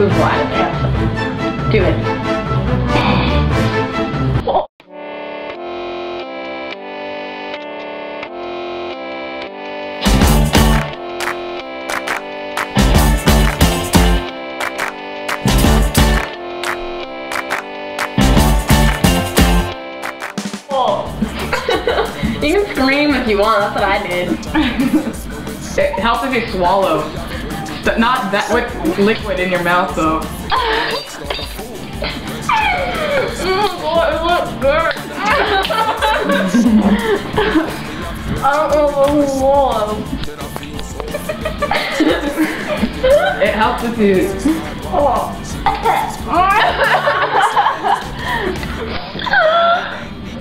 Who's black? Do it. You can scream if you want, that's what I did. It helps if you swallow. But not that with liquid in your mouth though. It helps if you oh,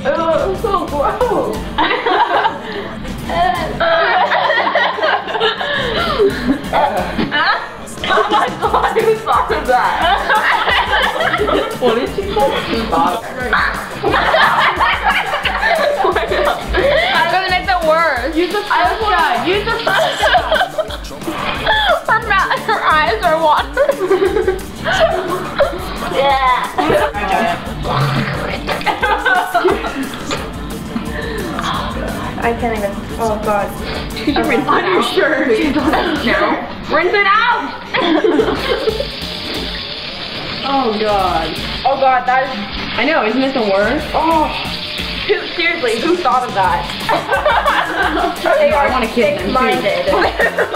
Ugh, so gross. My god, who thought of that? What did she call? Thought- I'm gonna make that worse. Use the guy. Use the first her her eyes are watering. I can't even. Oh god. on your shirt. No. Rinse it out! oh god. Oh god, that is. I know, isn't it the worst? Oh. Who, seriously, who thought of that? they I are wanna kiss them, sick-minded.